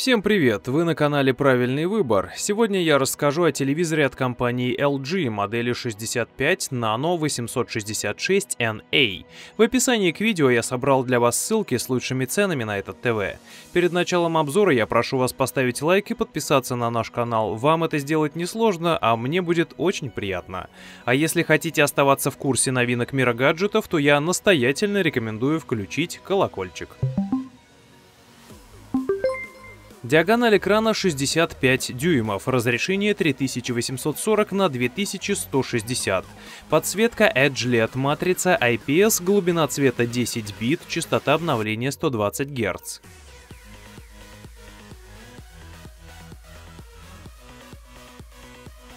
Всем привет! Вы на канале Правильный выбор. Сегодня я расскажу о телевизоре от компании LG модели 65 Nano 866NA. В описании к видео я собрал для вас ссылки с лучшими ценами на этот ТВ. Перед началом обзора я прошу вас поставить лайк и подписаться на наш канал. Вам это сделать несложно, а мне будет очень приятно. А если хотите оставаться в курсе новинок мира гаджетов, то я настоятельно рекомендую включить колокольчик. Диагональ экрана 65 дюймов, разрешение 3840 на 2160. Подсветка Edge LED, матрица IPS, глубина цвета 10 бит, частота обновления 120 Гц.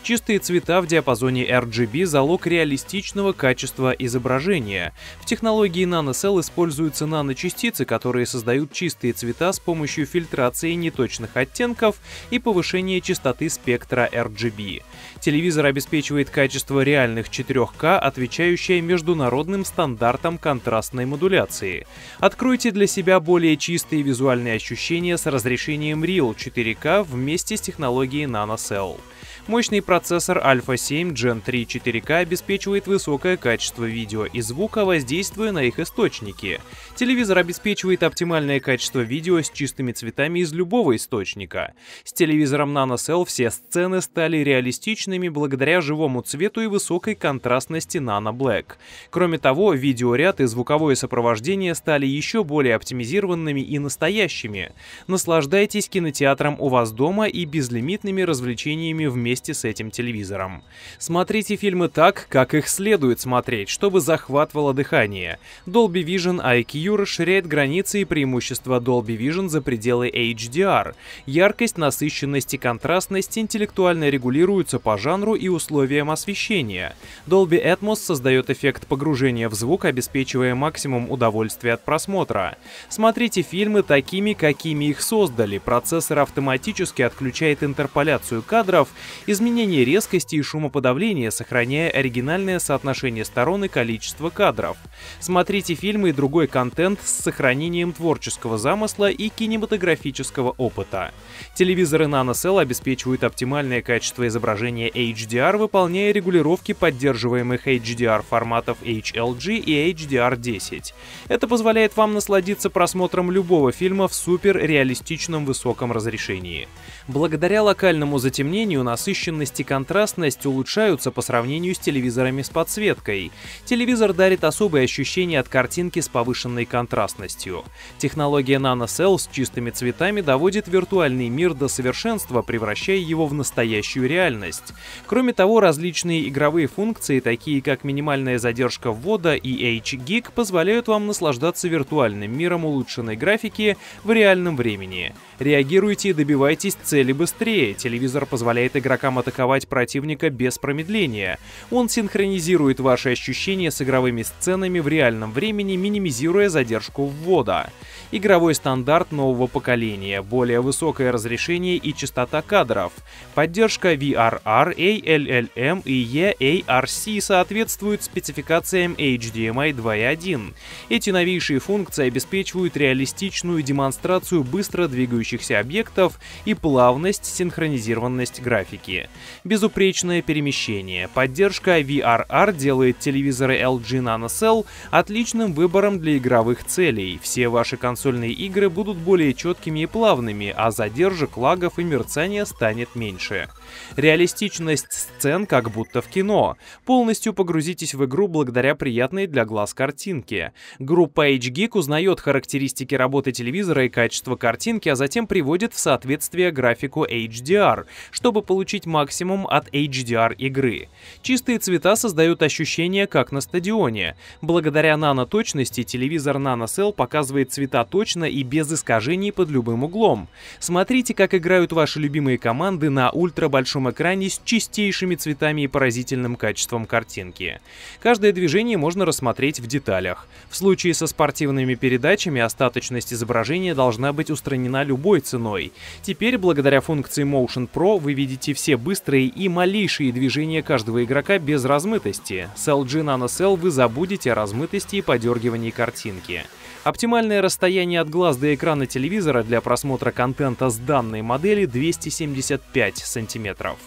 Чистые цвета в диапазоне RGB – залог реалистичного качества изображения. В технологии NanoCell используются наночастицы, которые создают чистые цвета с помощью фильтрации неточных оттенков и повышения частоты спектра RGB. Телевизор обеспечивает качество реальных 4К, отвечающее международным стандартам контрастной модуляции. Откройте для себя более чистые визуальные ощущения с разрешением Real 4K вместе с технологией NanoCell. Мощный процессор Alpha 7 Gen 3 4K обеспечивает высокое качество видео и звука, воздействуя на их источники. Телевизор обеспечивает оптимальное качество видео с чистыми цветами из любого источника. С телевизором NanoCell все сцены стали реалистичными благодаря живому цвету и высокой контрастности Nano Black. Кроме того, видеоряд и звуковое сопровождение стали еще более оптимизированными и настоящими. Наслаждайтесь кинотеатром у вас дома и безлимитными развлечениями вместе вместе с этим телевизором. Смотрите фильмы так, как их следует смотреть, чтобы захватывало дыхание. Dolby Vision IQ расширяет границы и преимущества Dolby Vision за пределы HDR. Яркость, насыщенность и контрастность интеллектуально регулируются по жанру и условиям освещения. Dolby Atmos создает эффект погружения в звук, обеспечивая максимум удовольствия от просмотра. Смотрите фильмы такими, какими их создали. Процессор автоматически отключает интерполяцию кадров изменение резкости и шумоподавления, сохраняя оригинальное соотношение сторон и количество кадров. Смотрите фильмы и другой контент с сохранением творческого замысла и кинематографического опыта. Телевизоры NanoCell обеспечивают оптимальное качество изображения HDR, выполняя регулировки поддерживаемых HDR форматов HLG и HDR10. Это позволяет вам насладиться просмотром любого фильма в супер-реалистичном высоком разрешении. Благодаря локальному затемнению нас насыщенность и контрастность улучшаются по сравнению с телевизорами с подсветкой. Телевизор дарит особые ощущения от картинки с повышенной контрастностью. Технология NanoCell с чистыми цветами доводит виртуальный мир до совершенства, превращая его в настоящую реальность. Кроме того, различные игровые функции, такие как минимальная задержка ввода и H-Geek, позволяют вам наслаждаться виртуальным миром улучшенной графики в реальном времени. Реагируйте и добивайтесь цели быстрее. Телевизор позволяет играть игрокам атаковать противника без промедления. Он синхронизирует ваши ощущения с игровыми сценами в реальном времени, минимизируя задержку ввода. Игровой стандарт нового поколения, более высокое разрешение и частота кадров. Поддержка VRR, ALLM и EARC соответствуют спецификациям HDMI 2.1. Эти новейшие функции обеспечивают реалистичную демонстрацию быстро двигающихся объектов и плавность, синхронизированность графики графики. Безупречное перемещение. Поддержка VRR делает телевизоры LG NanoCell отличным выбором для игровых целей. Все ваши консольные игры будут более четкими и плавными, а задержек, лагов и мерцания станет меньше. Реалистичность сцен как будто в кино. Полностью погрузитесь в игру благодаря приятной для глаз картинке. Группа HGeek узнает характеристики работы телевизора и качество картинки, а затем приводит в соответствие графику HDR, чтобы получить максимум от HDR игры. Чистые цвета создают ощущение как на стадионе. Благодаря наноточности телевизор NanoCell показывает цвета точно и без искажений под любым углом. Смотрите, как играют ваши любимые команды на ультрабольшом большом экране с чистейшими цветами и поразительным качеством картинки. Каждое движение можно рассмотреть в деталях. В случае со спортивными передачами остаточность изображения должна быть устранена любой ценой. Теперь, благодаря функции Motion Pro, вы видите все все быстрые и малейшие движения каждого игрока без размытости. С LG Nano Cell вы забудете о размытости и подергивании картинки. Оптимальное расстояние от глаз до экрана телевизора для просмотра контента с данной модели 275 сантиметров.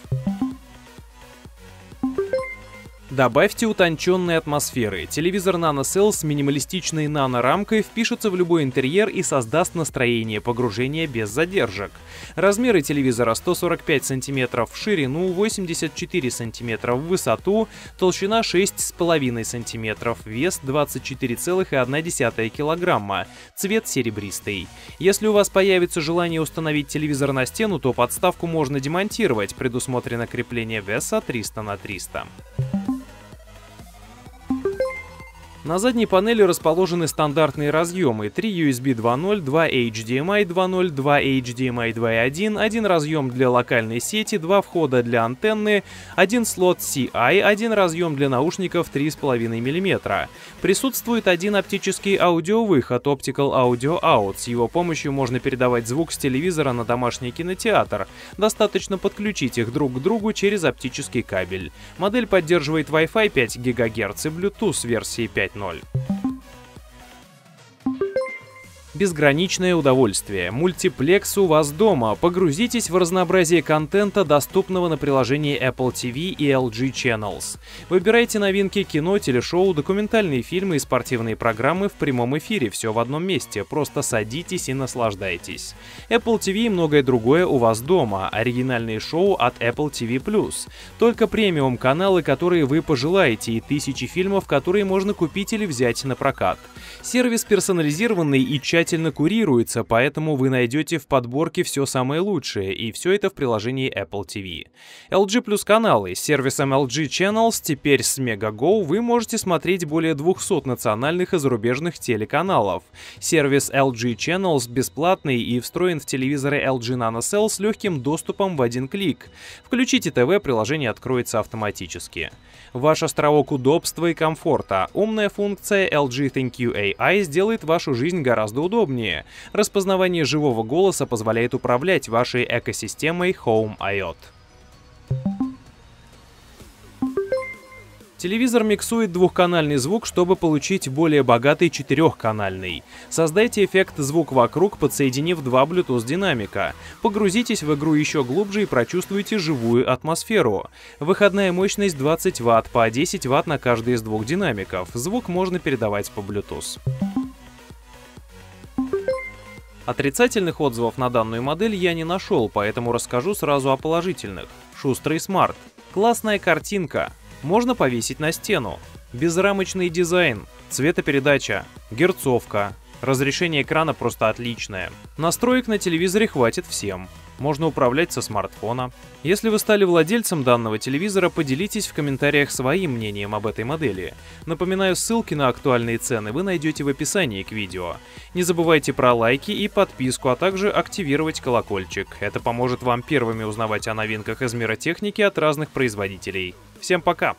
Добавьте утонченные атмосферы. Телевизор Nano Cell с минималистичной нано-рамкой впишется в любой интерьер и создаст настроение погружения без задержек. Размеры телевизора 145 см в ширину, 84 см в высоту, толщина 6,5 см, вес 24,1 кг, цвет серебристый. Если у вас появится желание установить телевизор на стену, то подставку можно демонтировать, предусмотрено крепление веса 300 на 300. На задней панели расположены стандартные разъемы 3 USB 2.0, 2 HDMI 2.0, 2 HDMI 2.1, один разъем для локальной сети, два входа для антенны, один слот CI, один разъем для наушников 3,5 мм. Присутствует один оптический аудиовыход Optical Audio Out. С его помощью можно передавать звук с телевизора на домашний кинотеатр. Достаточно подключить их друг к другу через оптический кабель. Модель поддерживает Wi-Fi 5 ГГц и Bluetooth версии 5 0. Безграничное удовольствие. Мультиплекс у вас дома. Погрузитесь в разнообразие контента, доступного на приложении Apple TV и LG Channels. Выбирайте новинки кино, телешоу, документальные фильмы и спортивные программы в прямом эфире. Все в одном месте. Просто садитесь и наслаждайтесь. Apple TV и многое другое у вас дома. Оригинальные шоу от Apple TV+. Только премиум каналы, которые вы пожелаете, и тысячи фильмов, которые можно купить или взять на прокат. Сервис персонализированный и тщательно тщательно курируется, поэтому вы найдете в подборке все самое лучшее, и все это в приложении Apple TV. LG Plus каналы с сервисом LG Channels теперь с MegaGo вы можете смотреть более 200 национальных и зарубежных телеканалов. Сервис LG Channels бесплатный и встроен в телевизоры LG Nano Cell с легким доступом в один клик. Включите ТВ, приложение откроется автоматически. Ваш островок удобства и комфорта. Умная функция LG Thank AI сделает вашу жизнь гораздо удобнее удобнее. Распознавание живого голоса позволяет управлять вашей экосистемой Home IoT. Телевизор миксует двухканальный звук, чтобы получить более богатый четырехканальный. Создайте эффект звук вокруг, подсоединив два Bluetooth динамика. Погрузитесь в игру еще глубже и прочувствуйте живую атмосферу. Выходная мощность 20 Вт, по 10 Вт на каждый из двух динамиков. Звук можно передавать по Bluetooth. Отрицательных отзывов на данную модель я не нашел, поэтому расскажу сразу о положительных. Шустрый смарт. Классная картинка. Можно повесить на стену. Безрамочный дизайн. Цветопередача. Герцовка. Разрешение экрана просто отличное. Настроек на телевизоре хватит всем можно управлять со смартфона. Если вы стали владельцем данного телевизора, поделитесь в комментариях своим мнением об этой модели. Напоминаю, ссылки на актуальные цены вы найдете в описании к видео. Не забывайте про лайки и подписку, а также активировать колокольчик. Это поможет вам первыми узнавать о новинках из мира техники от разных производителей. Всем пока!